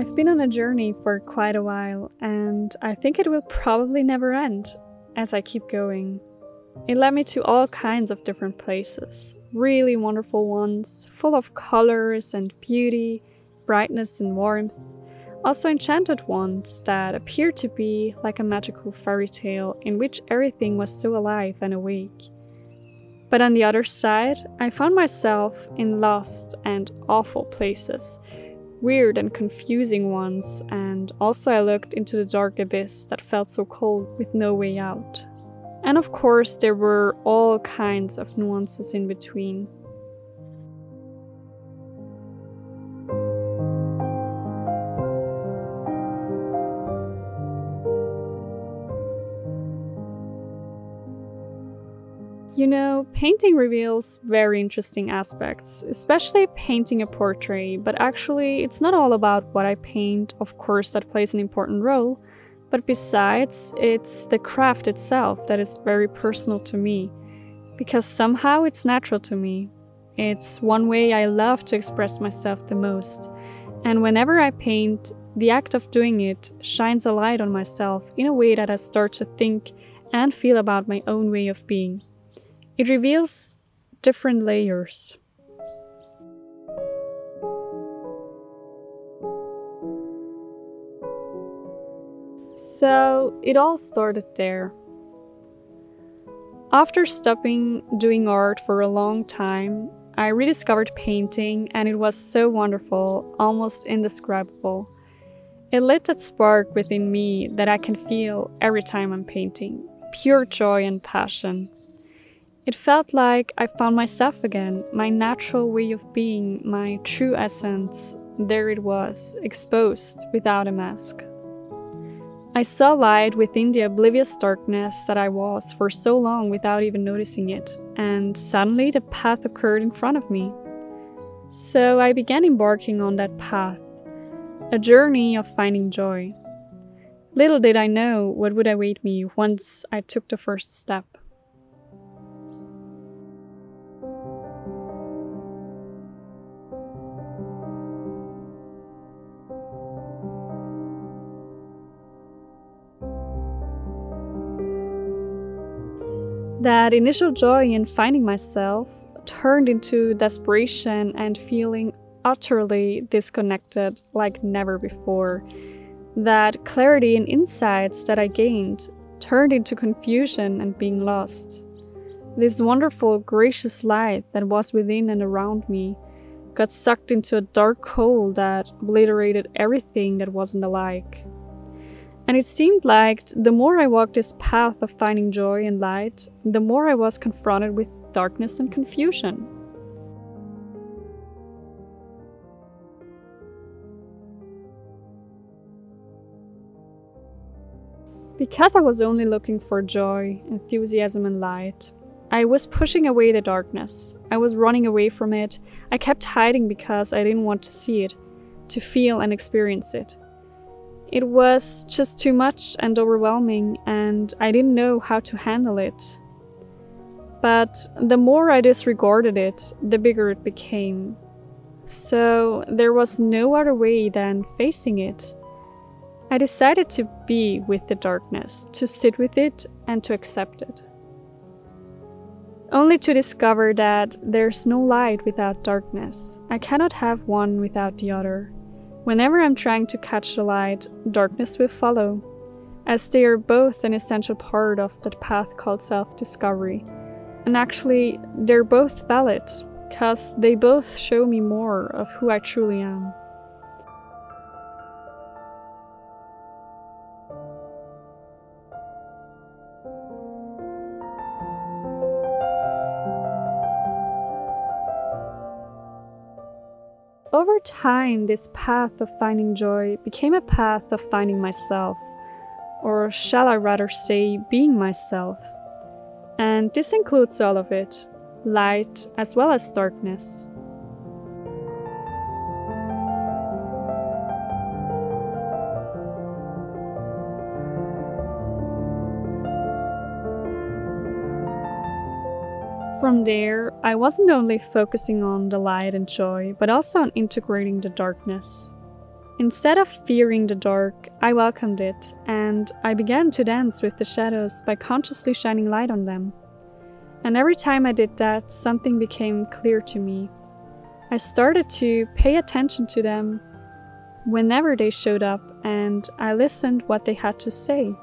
I've been on a journey for quite a while, and I think it will probably never end as I keep going. It led me to all kinds of different places, really wonderful ones, full of colors and beauty, brightness and warmth. Also, enchanted ones that appeared to be like a magical fairy tale in which everything was so alive and awake. But on the other side, I found myself in lost and awful places, weird and confusing ones, and also I looked into the dark abyss that felt so cold with no way out. And of course, there were all kinds of nuances in between. Painting reveals very interesting aspects, especially painting a portrait, but actually, it's not all about what I paint, of course, that plays an important role, but besides, it's the craft itself that is very personal to me, because somehow it's natural to me. It's one way I love to express myself the most. And whenever I paint, the act of doing it shines a light on myself in a way that I start to think and feel about my own way of being. It reveals different layers. So it all started there. After stopping doing art for a long time, I rediscovered painting and it was so wonderful, almost indescribable. It lit that spark within me that I can feel every time I'm painting pure joy and passion. It felt like I found myself again, my natural way of being, my true essence. There it was, exposed without a mask. I saw light within the oblivious darkness that I was for so long without even noticing it, and suddenly the path occurred in front of me. So I began embarking on that path, a journey of finding joy. Little did I know what would await me once I took the first step. That initial joy in finding myself turned into desperation and feeling utterly disconnected like never before. That clarity and insights that I gained turned into confusion and being lost. This wonderful, gracious light that was within and around me got sucked into a dark hole that obliterated everything that wasn't alike. And it seemed like the more I walked this path of finding joy and light, the more I was confronted with darkness and confusion. Because I was only looking for joy, enthusiasm, and light, I was pushing away the darkness. I was running away from it. I kept hiding because I didn't want to see it, to feel and experience it. It was just too much and overwhelming, and I didn't know how to handle it. But the more I disregarded it, the bigger it became. So there was no other way than facing it. I decided to be with the darkness, to sit with it, and to accept it. Only to discover that there's no light without darkness. I cannot have one without the other. Whenever I'm trying to catch the light, darkness will follow, as they are both an essential part of that path called self discovery. And actually, they're both valid, because they both show me more of who I truly am. Over time, this path of finding joy became a path of finding myself, or shall I rather say, being myself. And this includes all of it light as well as darkness. From there, I wasn't only focusing on the light and joy, but also on integrating the darkness. Instead of fearing the dark, I welcomed it, and I began to dance with the shadows by consciously shining light on them. And every time I did that, something became clear to me. I started to pay attention to them whenever they showed up, and I listened what they had to say.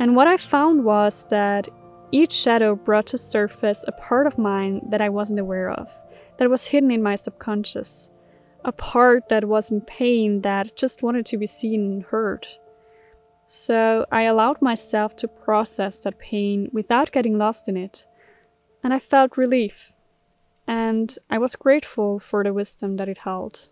And what I found was that each shadow brought to surface a part of mine that I wasn't aware of, that was hidden in my subconscious a part that was in pain that just wanted to be seen and heard. So I allowed myself to process that pain without getting lost in it, and I felt relief. And I was grateful for the wisdom that it held.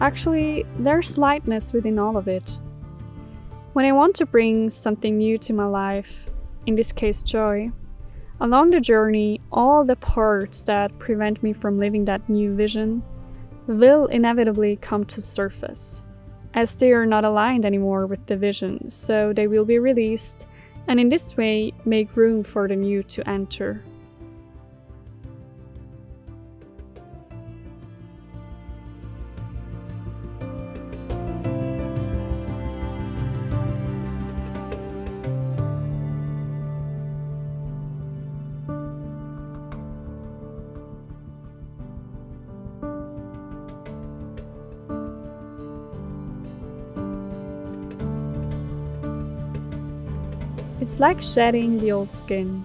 Actually, there's lightness within all of it. When I want to bring something new to my life, in this case joy, along the journey, all the parts that prevent me from living that new vision will inevitably come to surface, as they are not aligned anymore with the vision, so they will be released, and in this way make room for the new to enter. It's like shedding the old skin.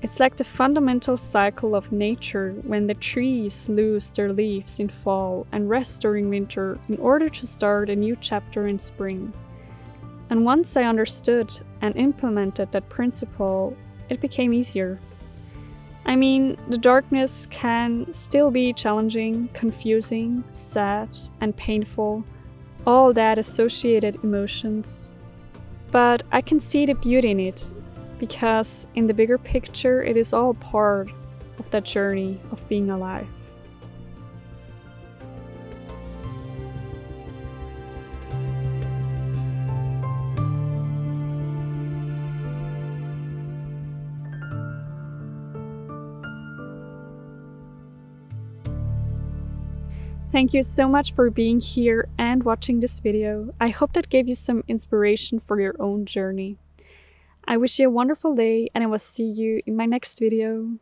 It's like the fundamental cycle of nature when the trees lose their leaves in fall and rest during winter in order to start a new chapter in spring. And once I understood and implemented that principle, it became easier. I mean, the darkness can still be challenging, confusing, sad, and painful, all that associated emotions but I can see the beauty in it because, in the bigger picture, it is all part of that journey of being alive. Thank you so much for being here and watching this video. I hope that gave you some inspiration for your own journey. I wish you a wonderful day and I will see you in my next video.